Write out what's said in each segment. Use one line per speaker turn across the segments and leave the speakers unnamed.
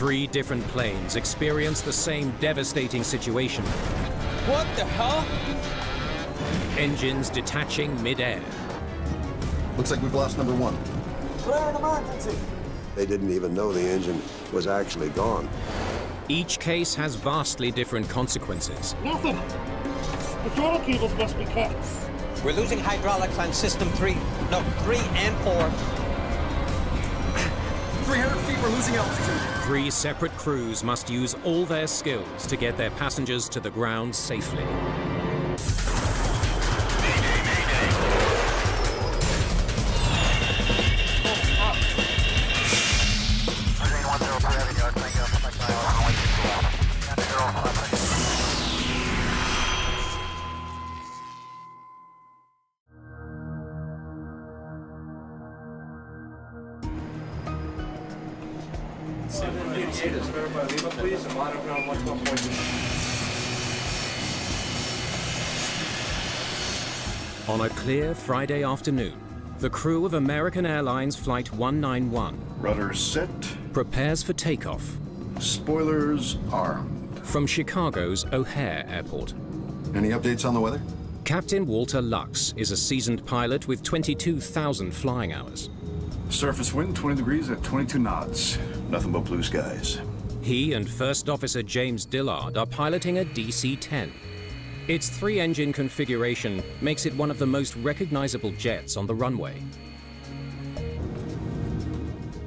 Three different planes experience the same devastating situation.
What the hell?
Engines detaching mid-air.
Looks like we've lost number one.
Clear an emergency.
They didn't even know the engine was actually gone.
Each case has vastly different consequences.
Nothing. The throttle cables must be cut.
We're losing hydraulics on system three. No, three and four.
300 feet, we're losing altitude.
Three separate crews must use all their skills to get their passengers to the ground safely. Clear Friday afternoon, the crew of American Airlines Flight 191
Rudder set.
prepares for takeoff
Spoilers armed.
from Chicago's O'Hare Airport.
Any updates on the weather?
Captain Walter Lux is a seasoned pilot with 22,000 flying hours.
Surface wind 20 degrees at 22 knots. Nothing but blue skies.
He and First Officer James Dillard are piloting a DC-10. Its three-engine configuration makes it one of the most recognizable jets on the runway.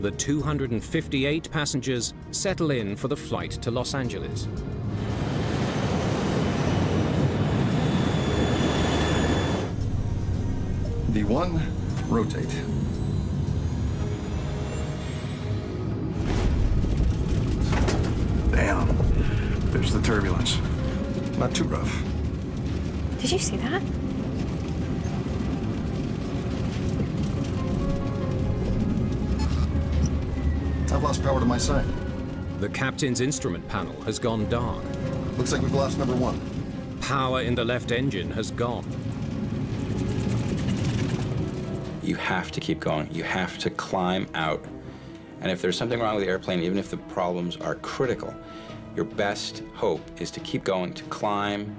The 258 passengers settle in for the flight to Los Angeles.
V1, rotate. Damn. There's the turbulence. Not too rough.
Did you see that?
I've lost power to my side.
The captain's instrument panel has gone dark.
Looks like we've lost number one.
Power in the left engine has gone.
You have to keep going. You have to climb out. And if there's something wrong with the airplane, even if the problems are critical, your best hope is to keep going, to climb,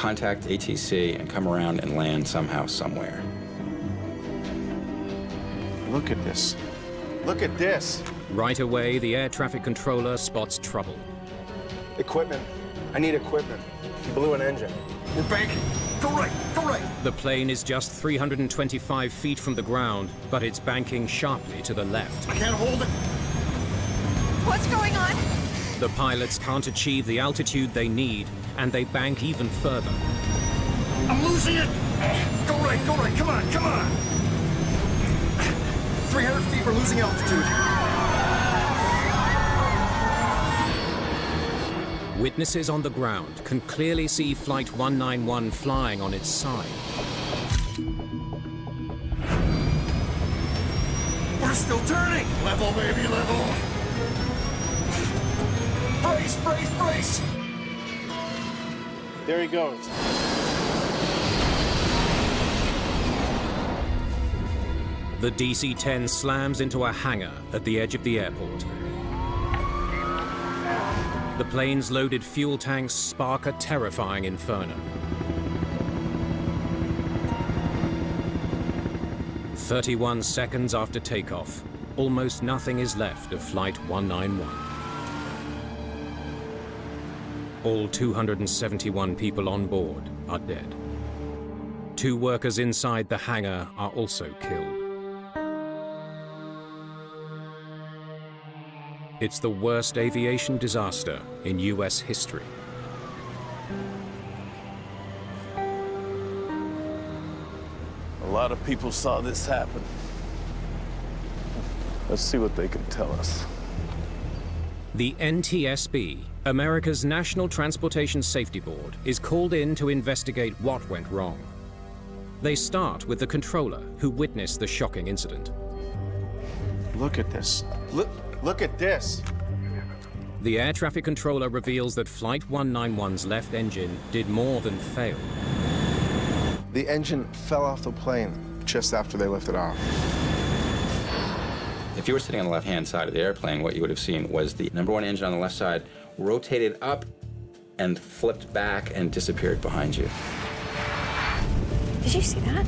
contact ATC, and come around and land somehow, somewhere.
Look at this. Look at this.
Right away, the air traffic controller spots trouble.
Equipment. I need equipment. He blew an engine.
We're banking. Go right, go right.
The plane is just 325 feet from the ground, but it's banking sharply to the left.
I can't hold it.
What's going on?
The pilots can't achieve the altitude they need, and they bank even further.
I'm losing it. Go right, go right. Come on, come on. 300 feet, we're losing altitude.
Witnesses on the ground can clearly see Flight 191 flying on its side.
We're still turning. Level, baby, level. Brace, brace, brace.
There he goes.
The DC-10 slams into a hangar at the edge of the airport. The plane's loaded fuel tanks spark a terrifying inferno. 31 seconds after takeoff, almost nothing is left of Flight 191. All 271 people on board are dead. Two workers inside the hangar are also killed. It's the worst aviation disaster in US history.
A lot of people saw this happen. Let's see what they can tell us.
The NTSB, America's National Transportation Safety Board, is called in to investigate what went wrong. They start with the controller who witnessed the shocking incident.
Look at this. Look, look at this.
The air traffic controller reveals that Flight 191's left engine did more than fail.
The engine fell off the plane just after they lifted off.
If you were sitting on the left-hand side of the airplane, what you would have seen was the number one engine on the left side rotated up and flipped back and disappeared behind you.
Did you see that?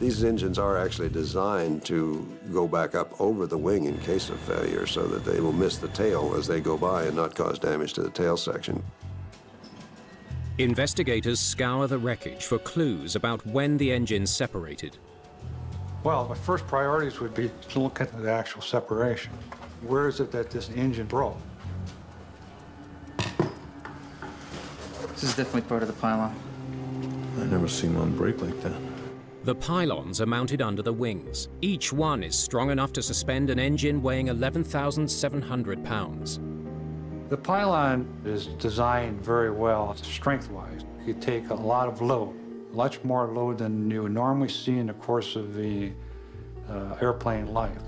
These engines are actually designed to go back up over the wing in case of failure so that they will miss the tail as they go by and not cause damage to the tail section.
Investigators scour the wreckage for clues about when the engines separated.
Well, my first priorities would be to look at the actual separation. Where is it that this engine broke?
This is definitely part of the pylon.
I never seen one break like that.
The pylons are mounted under the wings. Each one is strong enough to suspend an engine weighing 11,700 pounds.
The pylon is designed very well strength-wise. You take a lot of load, much more load than you would normally see in the course of the uh, airplane life.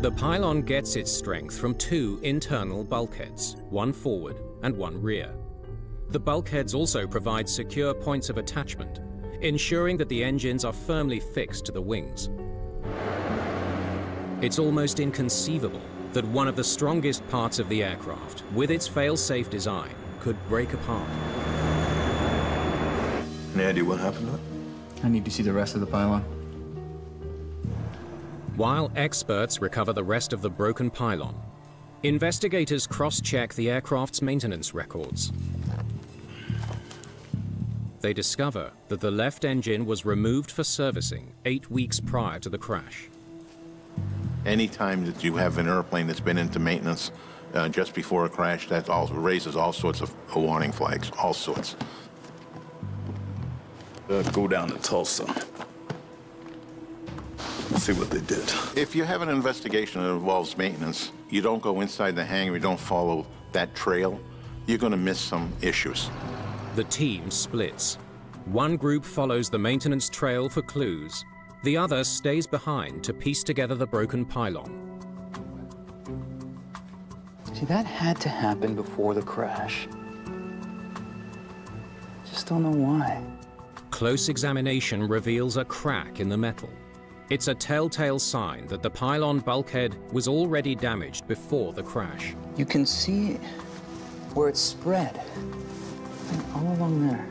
The pylon gets its strength from two internal bulkheads, one forward and one rear. The bulkheads also provide secure points of attachment, ensuring that the engines are firmly fixed to the wings. It's almost inconceivable that one of the strongest parts of the aircraft, with its fail-safe design, could break apart.
Any idea what happened to it?
I need to see the rest of the pylon.
While experts recover the rest of the broken pylon, investigators cross-check the aircraft's maintenance records. They discover that the left engine was removed for servicing eight weeks prior to the crash.
Anytime that you have an airplane that's been into maintenance uh, just before a crash, that also raises all sorts of warning flags, all sorts.
Uh, go down to Tulsa. See what they did.
If you have an investigation that involves maintenance, you don't go inside the hangar, you don't follow that trail, you're going to miss some issues.
The team splits. One group follows the maintenance trail for clues. The other stays behind to piece together the broken pylon.
See, that had to happen before the crash. Just don't know why.
Close examination reveals a crack in the metal. It's a telltale sign that the pylon bulkhead was already damaged before the crash.
You can see where it's spread. All along there.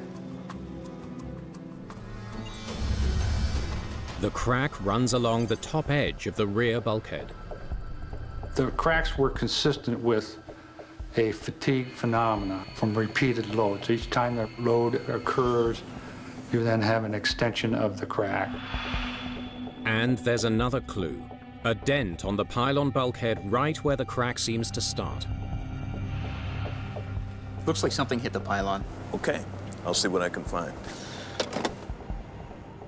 The crack runs along the top edge of the rear bulkhead.
The cracks were consistent with a fatigue phenomena from repeated loads. Each time the load occurs, you then have an extension of the crack.
And there's another clue. A dent on the pylon bulkhead right where the crack seems to start.
Looks like something hit the pylon.
Okay, I'll see what I can find.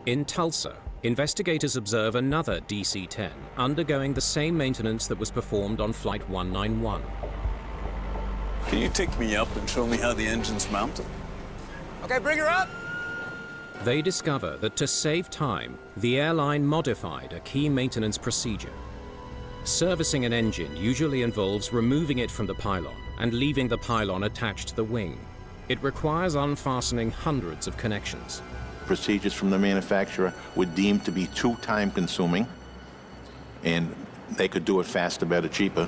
In Tulsa, investigators observe another DC-10 undergoing the same maintenance that was performed on Flight 191.
Can you take me up and show me how the engine's mounted?
Okay, bring her up.
They discover that to save time, the airline modified a key maintenance procedure. Servicing an engine usually involves removing it from the pylon and leaving the pylon attached to the wing. It requires unfastening hundreds of connections.
Procedures from the manufacturer were deemed to be too time consuming, and they could do it faster, better, cheaper.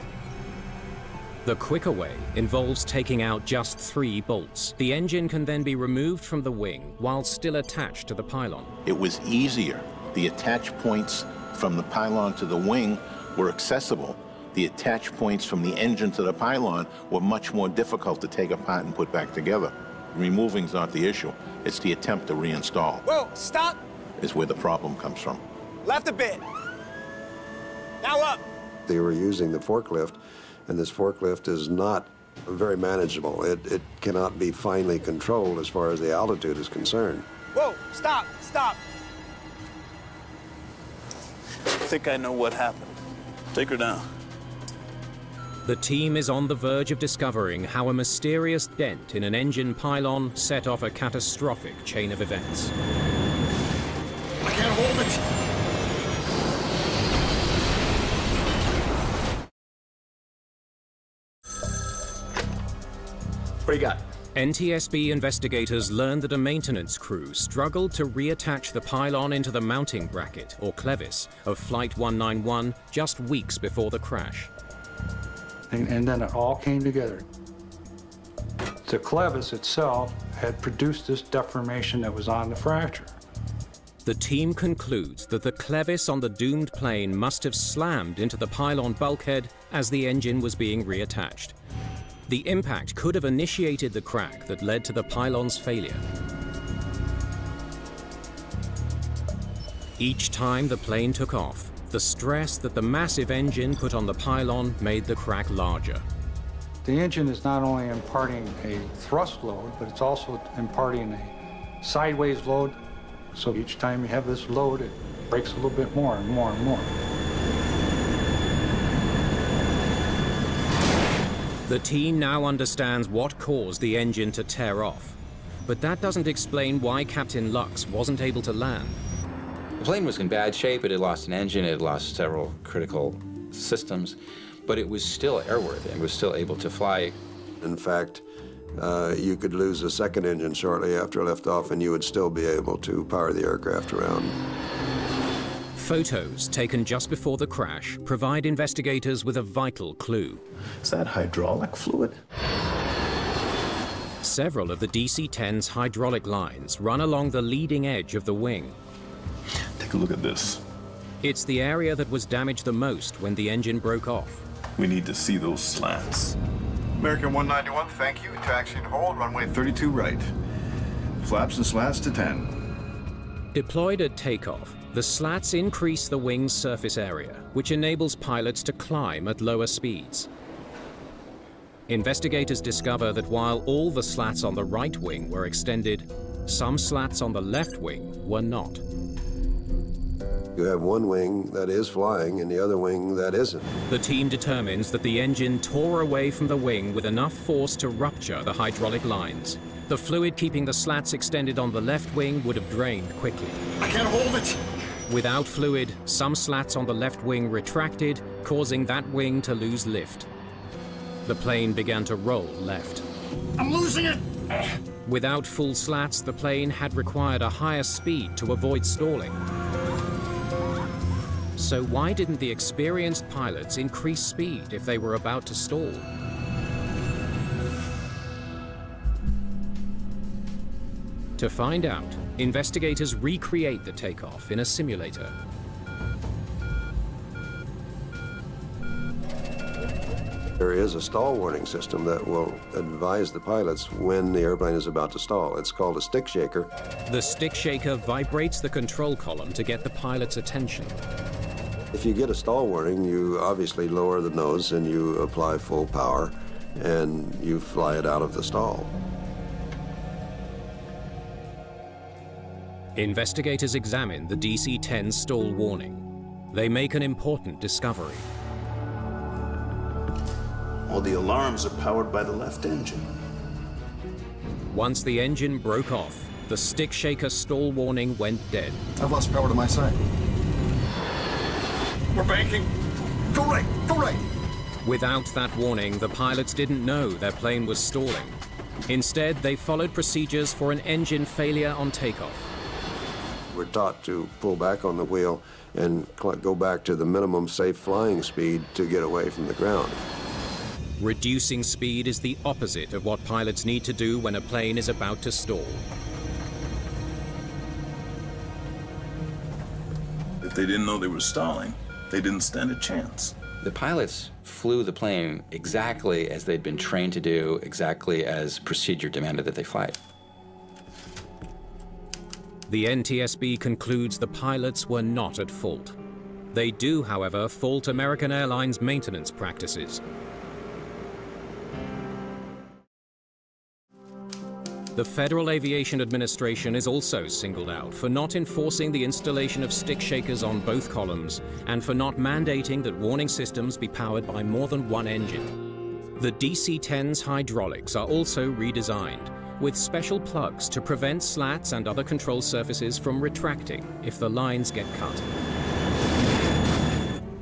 The quicker way involves taking out just three bolts. The engine can then be removed from the wing while still attached to the pylon.
It was easier. The attach points from the pylon to the wing were accessible. The attach points from the engine to the pylon were much more difficult to take apart and put back together. Removing's not the issue. It's the attempt to reinstall.
Whoa, stop!
Is where the problem comes from.
Left a bit. Now up.
They were using the forklift, and this forklift is not very manageable. It, it cannot be finely controlled as far as the altitude is concerned.
Whoa, stop, stop.
I think I know what happened. Take her down.
The team is on the verge of discovering how a mysterious dent in an engine pylon set off a catastrophic chain of events.
I can't hold it.
What do you got?
NTSB investigators learned that a maintenance crew struggled to reattach the pylon into the mounting bracket, or clevis, of Flight 191 just weeks before the crash.
And, and then it all came together. The clevis itself had produced this deformation that was on the fracture.
The team concludes that the clevis on the doomed plane must have slammed into the pylon bulkhead as the engine was being reattached. The impact could have initiated the crack that led to the pylon's failure. Each time the plane took off, the stress that the massive engine put on the pylon made the crack larger.
The engine is not only imparting a thrust load, but it's also imparting a sideways load. So each time you have this load, it breaks a little bit more and more and more.
The team now understands what caused the engine to tear off. But that doesn't explain why Captain Lux wasn't able to land.
The plane was in bad shape. It had lost an engine. It had lost several critical systems. But it was still airworthy and was still able to fly.
In fact, uh, you could lose a second engine shortly after liftoff and you would still be able to power the aircraft around.
Photos taken just before the crash provide investigators with a vital clue.
Is that hydraulic fluid?
Several of the DC-10's hydraulic lines run along the leading edge of the wing.
Take a look at this.
It's the area that was damaged the most when the engine broke off.
We need to see those slats.
American 191, thank you. Taxi and hold, runway 32 right. Flaps and slats to 10.
Deployed at takeoff, the slats increase the wing's surface area, which enables pilots to climb at lower speeds. Investigators discover that while all the slats on the right wing were extended, some slats on the left wing were not.
You have one wing that is flying and the other wing that isn't.
The team determines that the engine tore away from the wing with enough force to rupture the hydraulic lines. The fluid keeping the slats extended on the left wing would have drained quickly.
I can't hold it!
Without fluid, some slats on the left wing retracted, causing that wing to lose lift. The plane began to roll left.
I'm losing it!
Without full slats, the plane had required a higher speed to avoid stalling. So why didn't the experienced pilots increase speed if they were about to stall? To find out, investigators recreate the takeoff in a simulator.
There is a stall warning system that will advise the pilots when the airplane is about to stall. It's called a stick shaker.
The stick shaker vibrates the control column to get the pilot's attention.
If you get a stall warning, you obviously lower the nose and you apply full power and you fly it out of the stall.
Investigators examine the DC-10 stall warning. They make an important discovery.
All the alarms are powered by the left engine.
Once the engine broke off, the stick shaker stall warning went dead.
I've lost power to my side.
We're banking. Go right, go right.
Without that warning, the pilots didn't know their plane was stalling. Instead, they followed procedures for an engine failure on takeoff.
We're taught to pull back on the wheel and go back to the minimum safe flying speed to get away from the ground.
Reducing speed is the opposite of what pilots need to do when a plane is about to stall.
If they didn't know they were stalling, they didn't stand a chance.
The pilots flew the plane exactly as they'd been trained to do, exactly as procedure demanded that they fly it.
The NTSB concludes the pilots were not at fault. They do, however, fault American Airlines maintenance practices. The Federal Aviation Administration is also singled out for not enforcing the installation of stick shakers on both columns and for not mandating that warning systems be powered by more than one engine. The DC-10's hydraulics are also redesigned, with special plugs to prevent slats and other control surfaces from retracting if the lines get cut.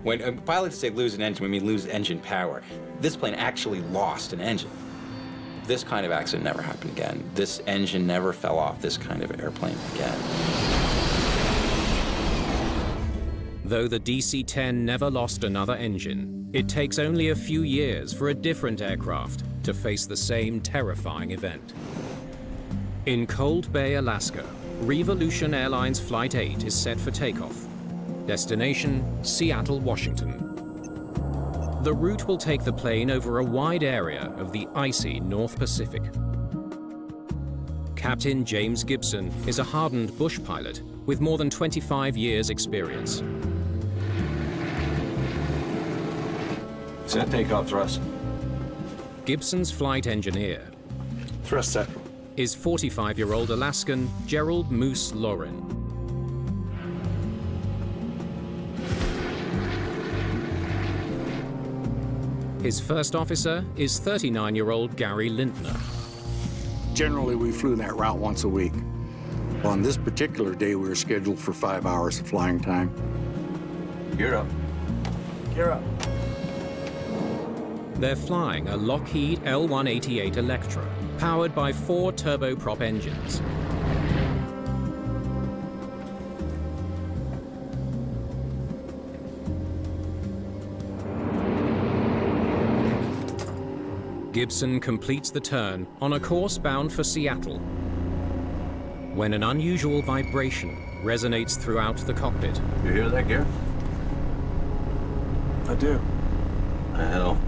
When uh, pilots say lose an engine, we mean lose engine power. This plane actually lost an engine. This kind of accident never happened again. This engine never fell off this kind of airplane again.
Though the DC-10 never lost another engine, it takes only a few years for a different aircraft to face the same terrifying event. In Cold Bay, Alaska, Reeve Aleutian Airlines Flight 8 is set for takeoff. Destination, Seattle, Washington. The route will take the plane over a wide area of the icy North Pacific. Captain James Gibson is a hardened bush pilot with more than 25 years' experience.
Set takeoff thrust.
Gibson's flight engineer
Thrust set.
is 45-year-old Alaskan Gerald Moose Laurin. His first officer is 39-year-old Gary Lintner.
Generally, we flew that route once a week. On this particular day, we were scheduled for five hours of flying time.
Gear up.
Gear up.
They're flying a Lockheed L-188 Electra, powered by four turboprop engines. Gibson completes the turn on a course bound for Seattle when an unusual vibration resonates throughout the cockpit.
You hear that, Gear?
I do.
The hell.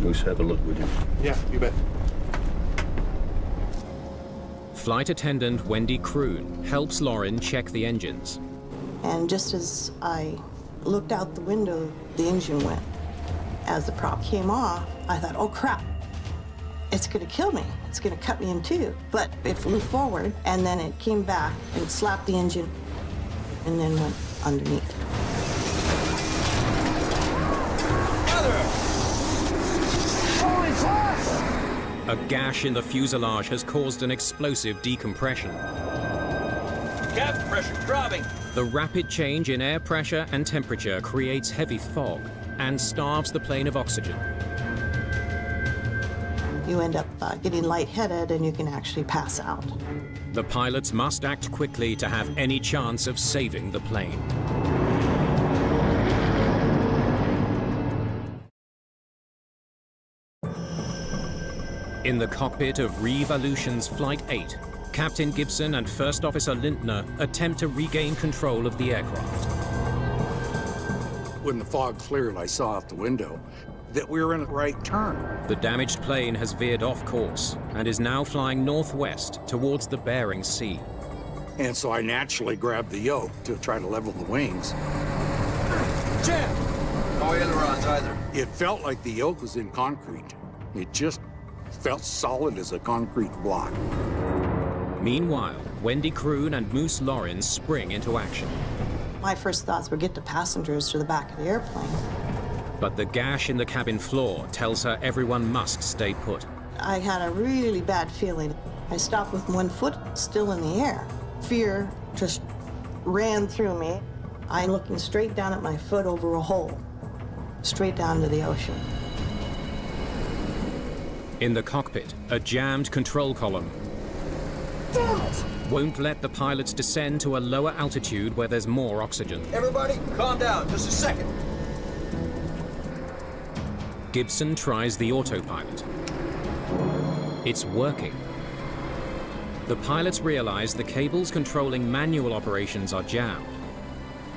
Moose, have a look, would you?
Yeah, you bet.
Flight attendant Wendy Kroon helps Laurin check the engines.
And just as I looked out the window, the engine went. As the prop came off, I thought, oh crap, it's gonna kill me. It's gonna cut me in two. But it flew forward and then it came back and slapped the engine and then went underneath.
Holy crap!
A gash in the fuselage has caused an explosive decompression.
Cabin pressure dropping.
The rapid change in air pressure and temperature creates heavy fog and starves the plane of oxygen.
You end up uh, getting lightheaded and you can actually pass out.
The pilots must act quickly to have any chance of saving the plane. In the cockpit of Reeve Aleutian's Flight 8, Captain Gibson and First Officer Lintner attempt to regain control of the aircraft.
When the fog cleared, I saw out the window that we were in a right turn.
The damaged plane has veered off course and is now flying northwest towards the Bering Sea.
And so I naturally grabbed the yoke to try to level the wings.
Jam! No ailerons either.
It felt like the yoke was in concrete. It just felt solid as a concrete block.
Meanwhile, Wendy Kroon and Moose Laurin spring into action.
My first thoughts were get the passengers to the back of the airplane.
But the gash in the cabin floor tells her everyone must stay put.
I had a really bad feeling. I stopped with one foot still in the air. Fear just ran through me. I'm looking straight down at my foot over a hole, straight down to the ocean.
In the cockpit, a jammed control column won't let the pilots descend to a lower altitude where there's more oxygen.
Everybody, calm down. Just a second.
Gibson tries the autopilot. It's working. The pilots realize the cables controlling manual operations are jammed,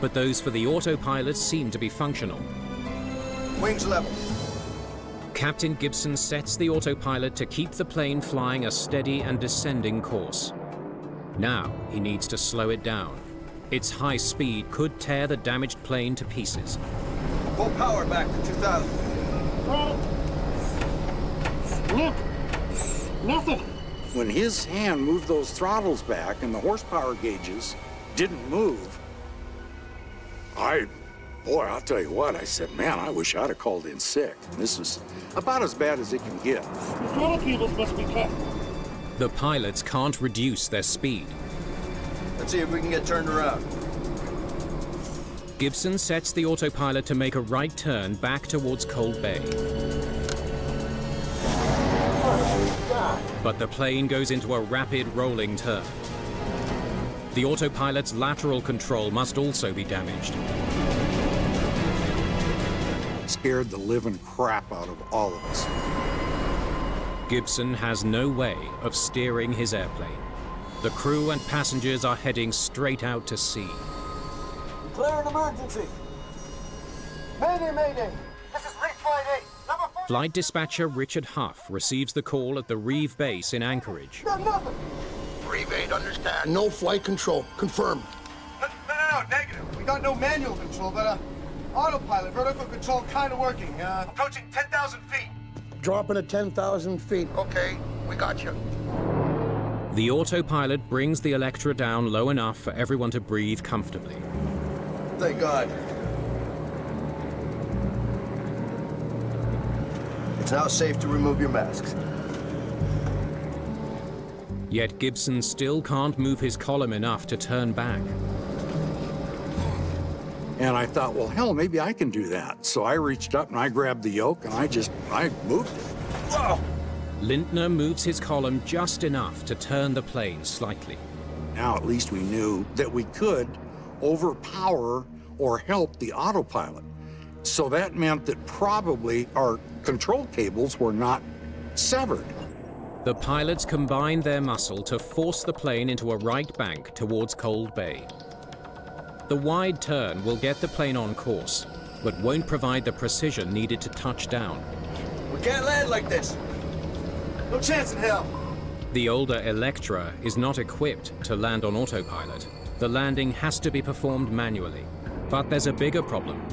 but those for the autopilot seem to be functional.
Wings level.
Captain Gibson sets the autopilot to keep the plane flying a steady and descending course. Now he needs to slow it down. Its high speed could tear the damaged plane to pieces.
Full power back to 2000.
Look! Nothing!
When his hand moved those throttles back and the horsepower gauges didn't move, I, boy, I'll tell you what, I said, man, I wish I'd have called in sick. This is about as bad as it can get.
The throttle cables must be cut.
The pilots can't reduce their speed.
Let's see if we can get turned around.
Gibson sets the autopilot to make a right turn back towards Cold Bay. But the plane goes into a rapid rolling turn. The autopilot's lateral control must also be damaged.
Scared the living crap out of all of us.
Gibson has no way of steering his airplane. The crew and passengers are heading straight out to sea.
Declare an emergency. Mayday, mayday. This is Reeve Flight 8. Number four.
Flight dispatcher Richard Huff receives the call at the Reeve base in Anchorage.
Got nothing.
Reeve 8, understand. No flight control. Confirmed.
No, no, no, negative. We got no manual control, but uh, autopilot, vertical control kind of working. Uh, approaching 10,000 feet.
Dropping at 10,000 feet. Okay, we got you.
The autopilot brings the Electra down low enough for everyone to breathe comfortably.
Thank God. It's now safe to remove your masks.
Yet Gibson still can't move his column enough to turn back.
And I thought, well, hell, maybe I can do that. So I reached up and I grabbed the yoke and I just, I moved it. Whoa!
Lintner moves his column just enough to turn the plane slightly.
Now at least we knew that we could overpower or help the autopilot. So that meant that probably our control cables were not severed.
The pilots combined their muscle to force the plane into a right bank towards Cold Bay. The wide turn will get the plane on course, but won't provide the precision needed to touch down.
We can't land like this. No chance in hell.
The older Electra is not equipped to land on autopilot. The landing has to be performed manually. But there's a bigger problem.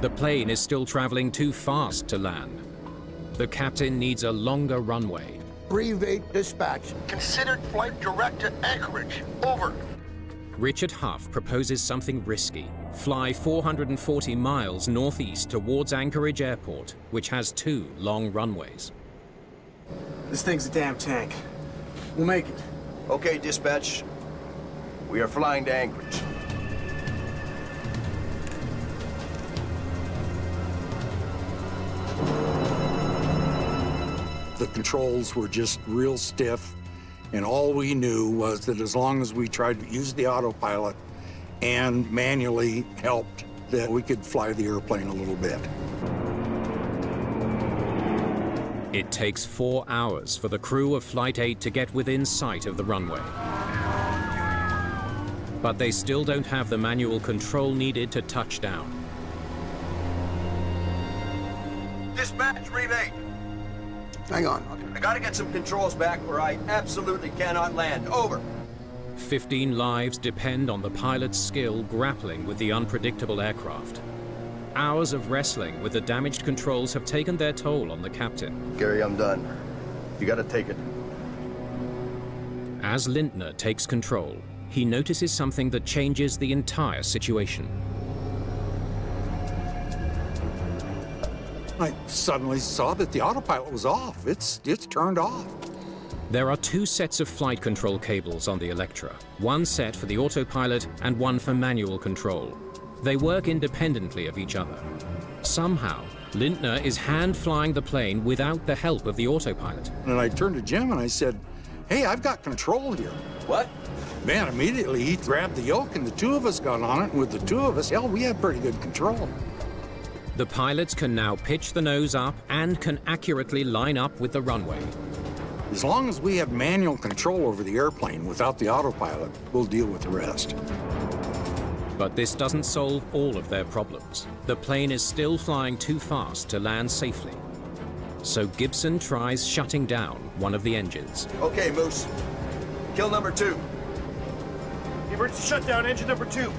The plane is still traveling too fast to land. The captain needs a longer runway.
Reeve 8 dispatch. Considered flight direct to Anchorage. Over.
Richard Huff proposes something risky. Fly 440 miles northeast towards Anchorage Airport, which has two long runways.
This thing's a damn tank. We'll make it.
Okay, dispatch. We are flying to Anchorage.
The controls were just real stiff, and all we knew was that as long as we tried to use the autopilot and manually helped, that we could fly the airplane a little bit.
It takes four hours for the crew of Flight 8 to get within sight of the runway. But they still don't have the manual control needed to touch down.
Dispatch, Reeve 8. Hang on. I gotta get some controls back where I absolutely cannot land. Over.
15 lives depend on the pilot's skill grappling with the unpredictable aircraft. Hours of wrestling with the damaged controls have taken their toll on the captain.
Gary, I'm done. You gotta take it.
As Lintner takes control, he notices something that changes the entire situation.
I suddenly saw that the autopilot was off. It's, it's turned off.
There are two sets of flight control cables on the Electra, one set for the autopilot and one for manual control. They work independently of each other. Somehow, Lintner is hand-flying the plane without the help of the autopilot.
And I turned to Jim and I said, hey, I've got control here.
What?
Man, immediately he grabbed the yoke and the two of us got on it, and with the two of us, hell, we had pretty good control.
The pilots can now pitch the nose up and can accurately line up with the runway.
As long as we have manual control over the airplane without the autopilot, we'll deal with the rest.
But this doesn't solve all of their problems. The plane is still flying too fast to land safely. So Gibson tries shutting down one of the engines.
Okay, Moose. Kill number two.
Emergency shutdown, engine number two.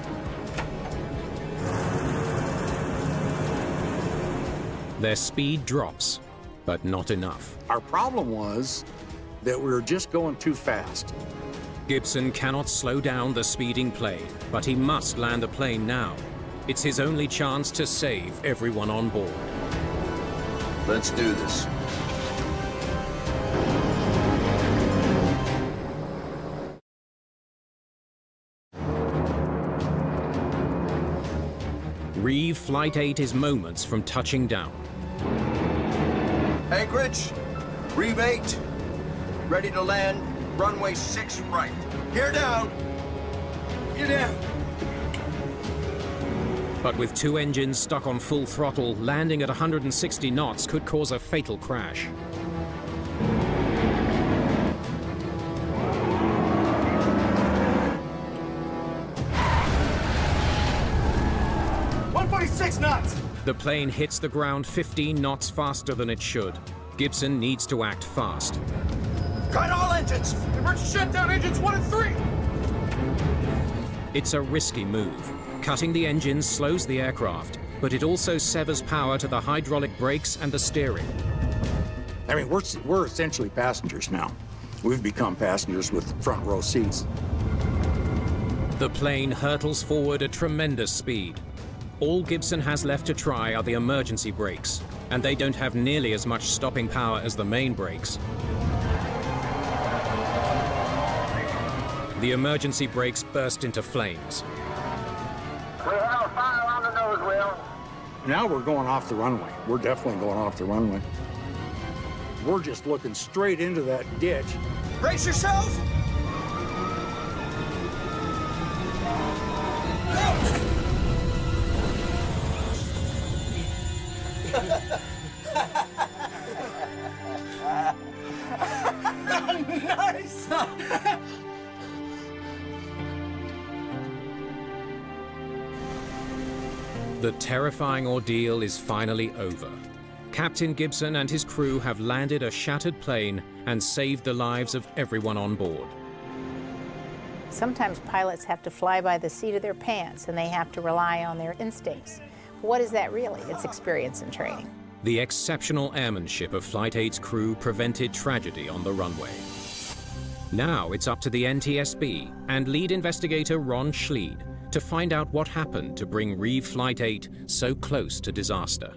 Their speed drops, but not enough.
Our problem was that we were just going too fast.
Gibson cannot slow down the speeding plane, but he must land the plane now. It's his only chance to save everyone on board.
Let's do this.
Reeve Flight 8 is moments from touching down.
Anchorage, 8, Ready to land, runway 6 right. Gear down. Gear down.
But with two engines stuck on full throttle, landing at 160 knots could cause a fatal crash. The plane hits the ground 15 knots faster than it should. Gibson needs to act fast.
Cut all engines. Emergency shutdown engines one and three.
It's a risky move. Cutting the engines slows the aircraft, but it also severs power to the hydraulic brakes and the steering.
I mean, we're, we're essentially passengers now. We've become passengers with front row seats.
The plane hurtles forward at tremendous speed. All Gibson has left to try are the emergency brakes, and they don't have nearly as much stopping power as the main brakes. The emergency brakes burst into flames.
We have a fire on the nose wheel.
Now we're going off the runway. We're definitely going off the runway. We're just looking straight into that ditch.
Brace yourselves.
Terrifying ordeal is finally over. Captain Gibson and his crew have landed a shattered plane and saved the lives of everyone on board.
Sometimes pilots have to fly by the seat of their pants and they have to rely on their instincts. What is that really? It's experience and training.
The exceptional airmanship of Flight 8's crew prevented tragedy on the runway. Now it's up to the NTSB and lead investigator Ron Schleede to find out what happened to bring Reeve Flight 8 so close to disaster.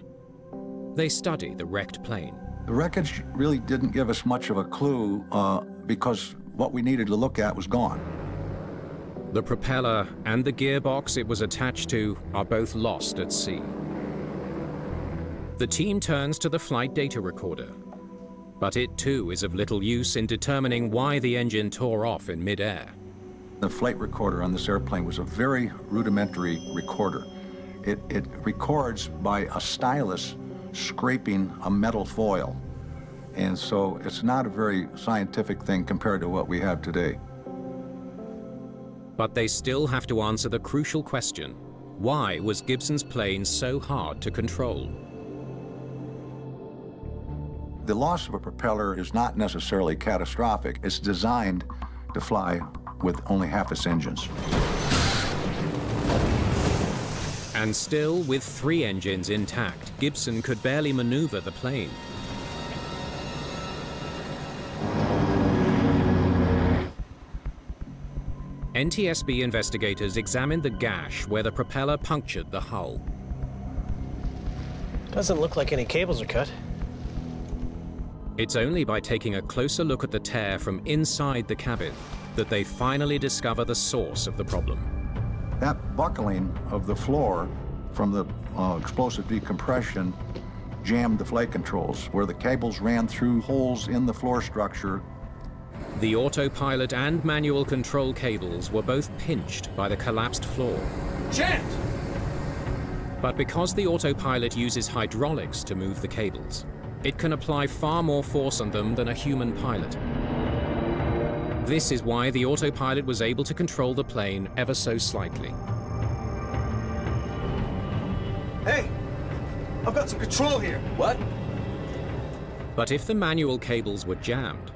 They study the wrecked plane.
The wreckage really didn't give us much of a clue uh, because what we needed to look at was gone.
The propeller and the gearbox it was attached to are both lost at sea. The team turns to the flight data recorder, but it too is of little use in determining why the engine tore off in midair.
The flight recorder on this airplane was a very rudimentary recorder. It, it records by a stylus scraping a metal foil. And so it's not a very scientific thing compared to what we have today.
But they still have to answer the crucial question, why was Gibson's plane so hard to control?
The loss of a propeller is not necessarily catastrophic. It's designed to fly with only half its engines.
And still, with three engines intact, Gibson could barely maneuver the plane. NTSB investigators examined the gash where the propeller punctured the hull.
Doesn't look like any cables are cut.
It's only by taking a closer look at the tear from inside the cabin that they finally discover the source of the problem.
That buckling of the floor from the uh, explosive decompression jammed the flight controls, where the cables ran through holes in the floor structure.
The autopilot and manual control cables were both pinched by the collapsed floor.
Jammed!
But because the autopilot uses hydraulics to move the cables, it can apply far more force on them than a human pilot. This is why the autopilot was able to control the plane ever so slightly.
Hey, I've got some control here.
What?
But if the manual cables were jammed,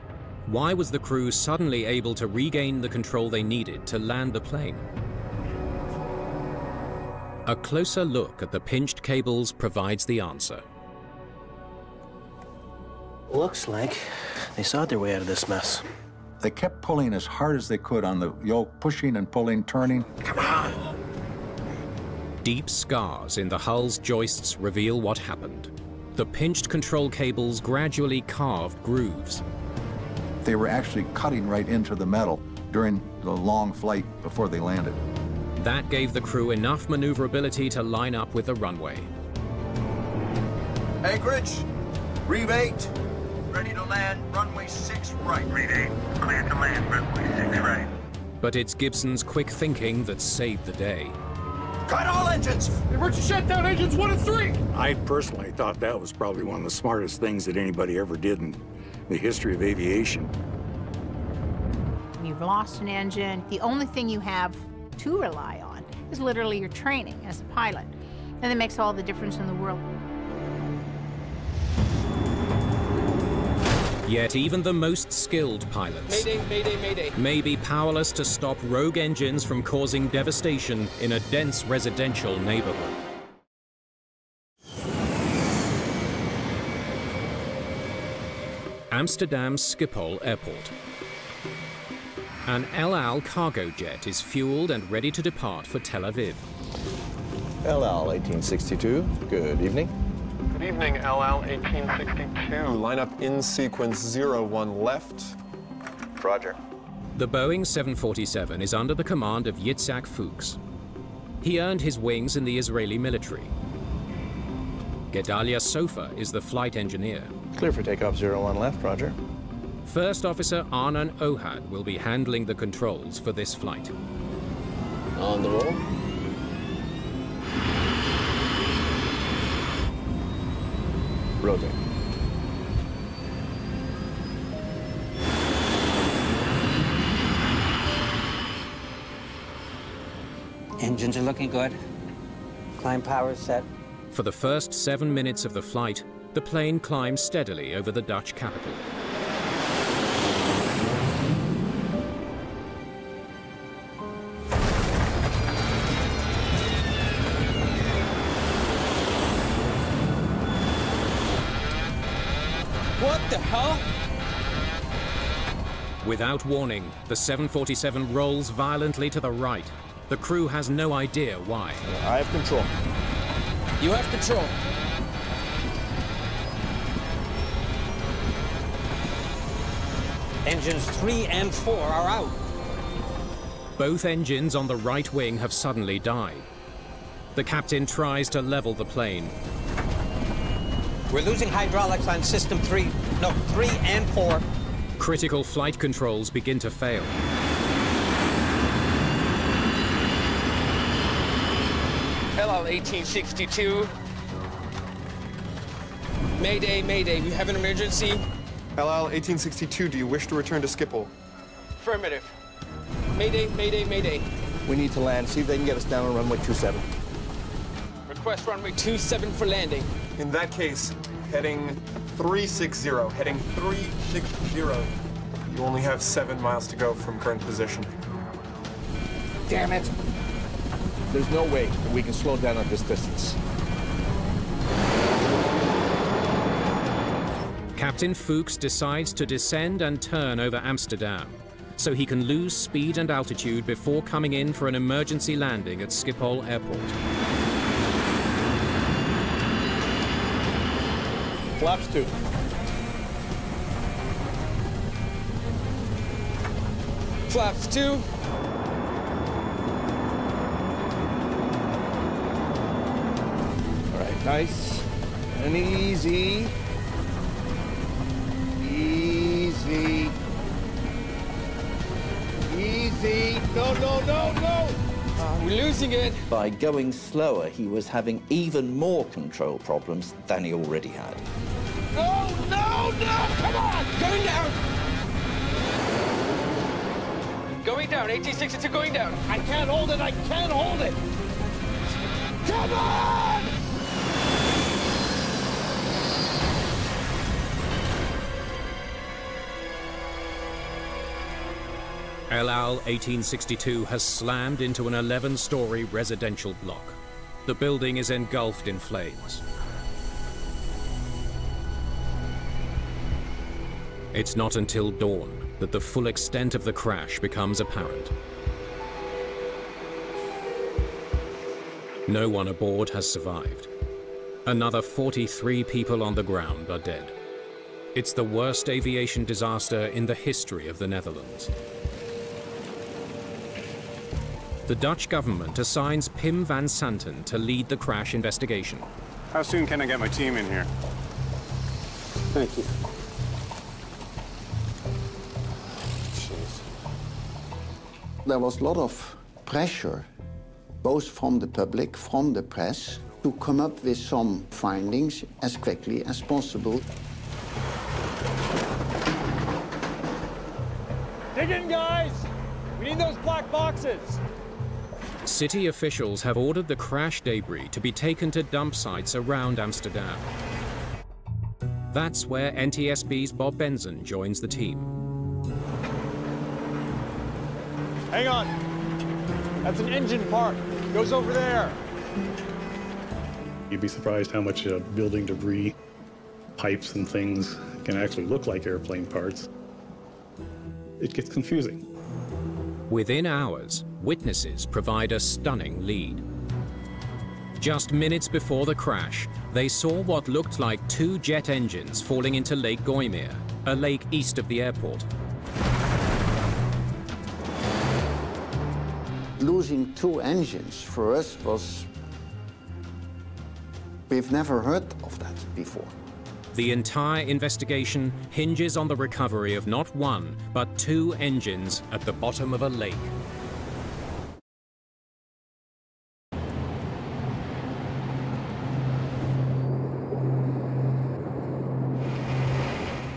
why was the crew suddenly able to regain the control they needed to land the plane? A closer look at the pinched cables provides the answer.
Looks like they sawed their way out of this mess.
They kept pulling as hard as they could on the yoke, pushing and pulling, turning.
Come on!
Deep scars in the hull's joists reveal what happened. The pinched control cables gradually carved grooves.
They were actually cutting right into the metal during the long flight before they landed.
That gave the crew enough maneuverability to line up with the runway.
Anchorage, Reeve 8,
ready to land, runway 6 right. Reeve 8, clear to land, runway 6 right.
But it's Gibson's quick thinking that saved the day.
Cut all engines!
Emergency shutdown engines one and three!
I personally thought that was probably one of the smartest things that anybody ever did in the history of aviation.
You've lost an engine. The only thing you have to rely on is literally your training as a pilot. And that makes all the difference in the world.
Yet even the most skilled pilots
Mayday, mayday, mayday.
may be powerless to stop rogue engines from causing devastation in a dense residential neighborhood. Amsterdam Schiphol Airport. An El Al cargo jet is fueled and ready to depart for Tel Aviv.
El Al 1862, good evening.
Good evening, El Al 1862. Line up in sequence 01 left.
Roger.
The Boeing 747 is under the command of Yitzhak Fuchs. He earned his wings in the Israeli military. Gedalia Sofer is the flight engineer.
Clear for takeoff 01 left, roger.
First Officer Arnon Ohad will be handling the controls for this flight.
On the roll. Rotate.
Engines are looking good. Climb power is set.
For the first seven minutes of the flight, the plane climbs steadily over the Dutch capital. Without warning, the 747 rolls violently to the right. The crew has no idea why.
I have control.
You have control.
Engines 3 and 4 are out.
Both engines on the right wing have suddenly died. The captain tries to level the plane.
We're losing hydraulics on system 3. No, 3 and 4.
Critical flight controls begin to fail.
El Al 1862. Mayday, mayday. We have an emergency.
El Al 1862, do you wish to return to Schiphol?
Affirmative. Mayday, mayday, mayday.
We need to land. See if they can get us down on runway 27.
Request runway 27 for landing.
In that case, heading 360, heading 360. You only have seven miles to go from current position.
Damn it.
There's no way that we can slow down at this distance.
Captain Fuchs decides to descend and turn over Amsterdam, so he can lose speed and altitude before coming in for an emergency landing at Schiphol Airport.
Flaps 2.
Flaps 2.
All right, nice and easy. Easy. Easy. No, no, no, no.
Uh, we're losing it.
By going slower, he was having even more control problems than he already had.
No, no, no! Come on! Going down! Going down. 1862 going down.
I can't hold it. I can't hold it.
Come on!
El Al 1862 has slammed into an 11 story residential block. The building is engulfed in flames. It's not until dawn that the full extent of the crash becomes apparent. No one aboard has survived. Another 43 people on the ground are dead. It's the worst aviation disaster in the history of the Netherlands. The Dutch government assigns Pim van Santen to lead the crash investigation.
How soon can I get my team in here?
Thank you.
There was a lot of pressure, both from the public, from the press, to come up with some findings as quickly as possible.
Dig in, guys! We need those black boxes!
City officials have ordered the crash debris to be taken to dump sites around Amsterdam. That's where NTSB's Bob Benson joins the team.
Hang on. That's an engine part. Goes over there.
You'd be surprised how much uh, building debris, pipes and things can actually look like airplane parts. It gets confusing.
Within hours, witnesses provide a stunning lead. Just minutes before the crash, they saw what looked like two jet engines falling into Lake Gooimeer, a lake east of the airport.
Losing two engines for us was... We've never heard of that before.
The entire investigation hinges on the recovery of not one, but two engines at the bottom of a lake.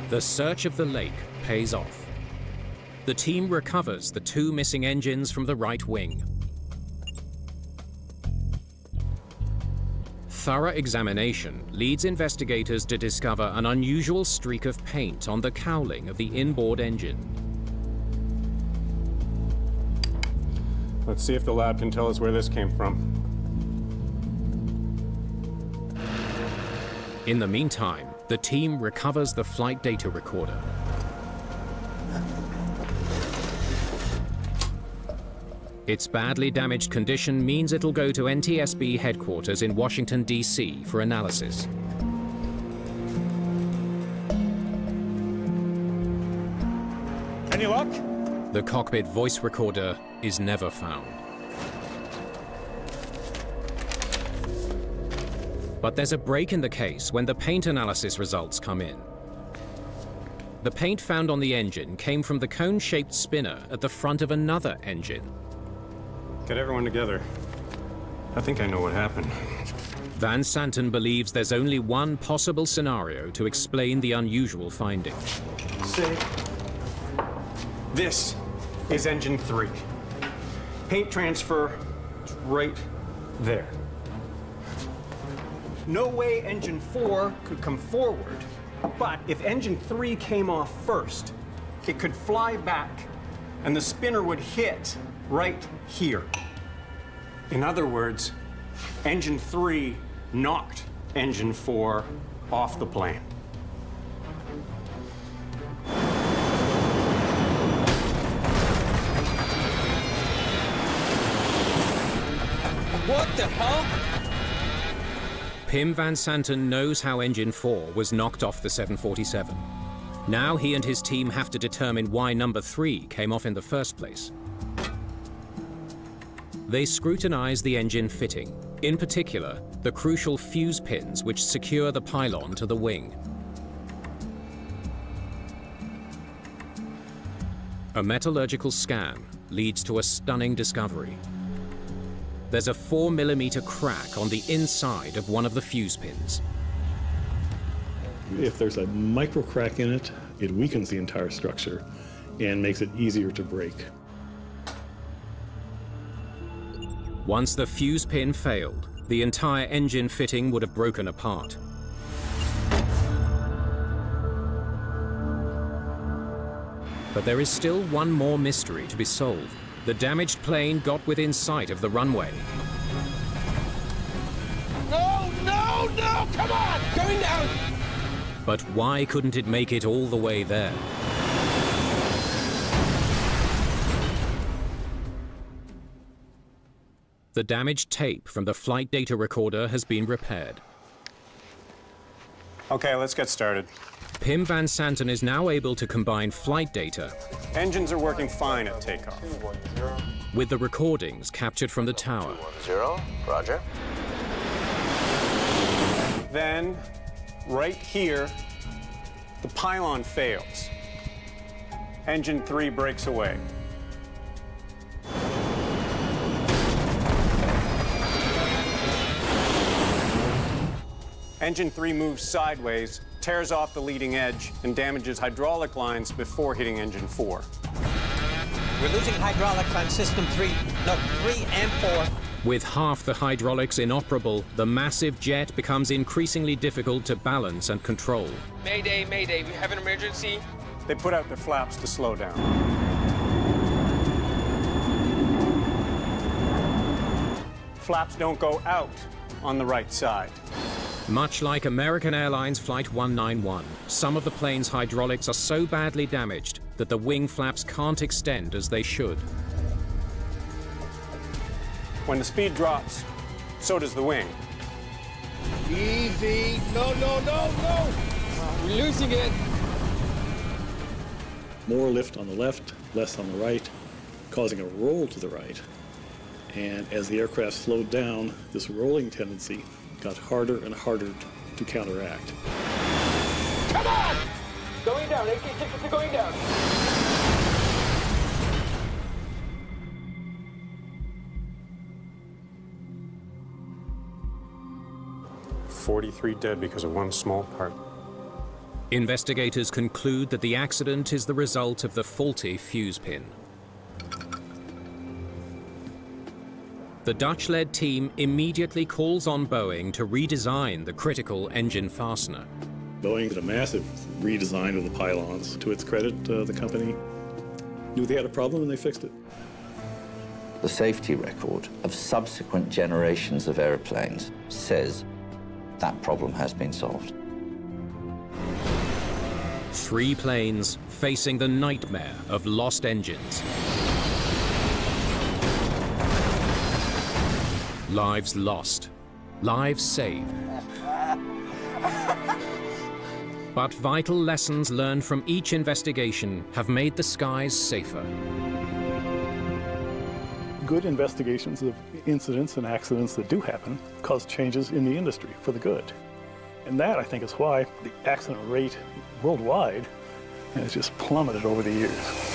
The search of the lake pays off. The team recovers the two missing engines from the right wing. Thorough examination leads investigators to discover an unusual streak of paint on the cowling of the inboard engine.
Let's see if the lab can tell us where this came from.
In the meantime, the team recovers the flight data recorder. Its badly damaged condition means it'll go to NTSB headquarters in Washington, D.C. for analysis.
Any luck?
The cockpit voice recorder is never found. But there's a break in the case when the paint analysis results come in. The paint found on the engine came from the cone-shaped spinner at the front of another engine.
Get everyone together. I think I know what happened.
Van Santen believes there's only one possible scenario to explain the unusual finding.
Say, this is engine three. Paint transfer is right there. No way engine four could come forward, but if engine three came off first, it could fly back and the spinner would hit right here. In other words, engine three knocked engine four off the plane.
What the hell?
Pim Van Santen knows how Engine 4 was knocked off the 747. Now he and his team have to determine why number 3 came off in the first place. They scrutinize the engine fitting, in particular, the crucial fuse pins which secure the pylon to the wing. A metallurgical scan leads to a stunning discovery. There's a 4 millimeter crack on the inside of one of the fuse pins.
If there's a micro crack in it, it weakens the entire structure and makes it easier to break.
Once the fuse pin failed, the entire engine fitting would have broken apart. But there is still one more mystery to be solved. The damaged plane got within sight of the runway.
No, no, no! Come on! Going down!
But why couldn't it make it all the way there? The damaged tape from the flight data recorder has been repaired.
Okay, let's get started.
Pim Van Santen is now able to combine flight data
Engines are working fine at takeoff.
with the recordings captured from the tower.
Zero, roger.
Then, right here, the pylon fails. Engine 3 breaks away. Engine 3 moves sideways, tears off the leading edge, and damages hydraulic lines before hitting engine 4.
We're losing hydraulics on system 3, no, 3 and 4.
With half the hydraulics inoperable, the massive jet becomes increasingly difficult to balance and control.
Mayday, mayday, we have an emergency.
They put out their flaps to slow down. Flaps don't go out on the right side.
Much like American Airlines Flight 191, some of the plane's hydraulics are so badly damaged that the wing flaps can't extend as they should.
When the speed drops, so does the wing.
Easy. No, no, no, no. We're losing it.
More lift on the left, less on the right, causing a roll to the right. And as the aircraft slowed down, this rolling tendency got harder and harder to counteract.
Come on! Going down. AK-6 is going down.
43 dead because of one small part.
Investigators conclude that the accident is the result of the faulty fuse pin. The Dutch-led team immediately calls on Boeing to redesign the critical engine fastener.
Boeing did a massive redesign of the pylons. To its credit, uh, the company knew they had a problem and they fixed it.
The safety record of subsequent generations of aeroplanes says that problem has been solved.
Three planes facing the nightmare of lost engines. Lives lost, lives saved. But vital lessons learned from each investigation have made the skies safer.
Good investigations of incidents and accidents that do happen cause changes in the industry for the good. And that, I think, is why the accident rate worldwide has just plummeted over the years.